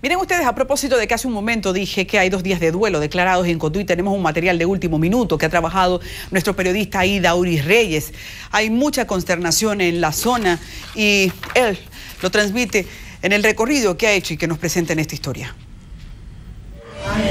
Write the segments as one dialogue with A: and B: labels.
A: Miren ustedes, a propósito de que hace un momento dije que hay dos días de duelo declarados en Cotuí, tenemos un material de último minuto que ha trabajado nuestro periodista Aida Uris Reyes. Hay mucha consternación en la zona y él lo transmite en el recorrido que ha hecho y que nos presenta en esta historia.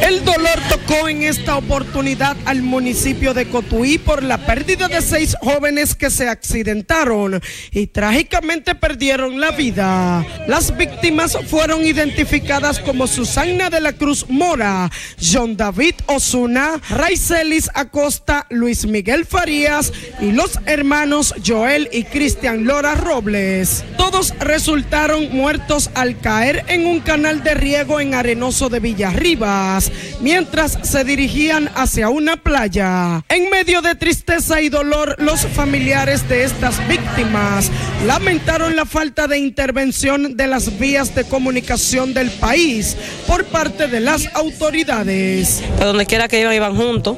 B: El dolor tocó en esta oportunidad al municipio de Cotuí por la pérdida de seis jóvenes que se accidentaron y trágicamente perdieron la vida. Las víctimas fueron identificadas como Susana de la Cruz Mora, John David Osuna, Raicelis Acosta, Luis Miguel Farías y los hermanos Joel y Cristian Lora Robles. Todos resultaron muertos al caer en un canal de riego en Arenoso de Villarriba mientras se dirigían hacia una playa. En medio de tristeza y dolor, los familiares de estas víctimas lamentaron la falta de intervención de las vías de comunicación del país por parte de las autoridades.
C: A donde quiera que iban, iban juntos.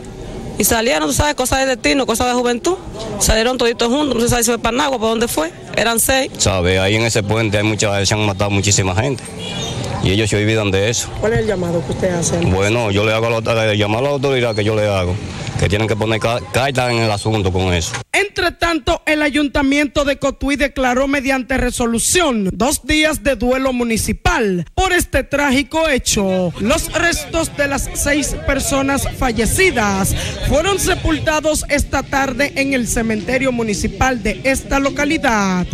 C: Y salieron, tú sabes, cosas de destino, cosas de juventud. Salieron toditos juntos, no se sabe si fue para Nagua, para dónde fue. Eran seis.
D: Sabe, ahí en ese puente hay muchas, se han matado muchísima gente y ellos se olvidan de eso.
B: ¿Cuál es el llamado que usted hace?
D: Bueno, yo le hago a la, llamado a la autoridad que yo le hago, que tienen que poner carta en el asunto con eso.
B: Entre tanto, el ayuntamiento de Cotuí declaró mediante resolución dos días de duelo municipal por este trágico hecho. Los restos de las seis personas fallecidas fueron sepultados esta tarde en el cementerio municipal de esta localidad.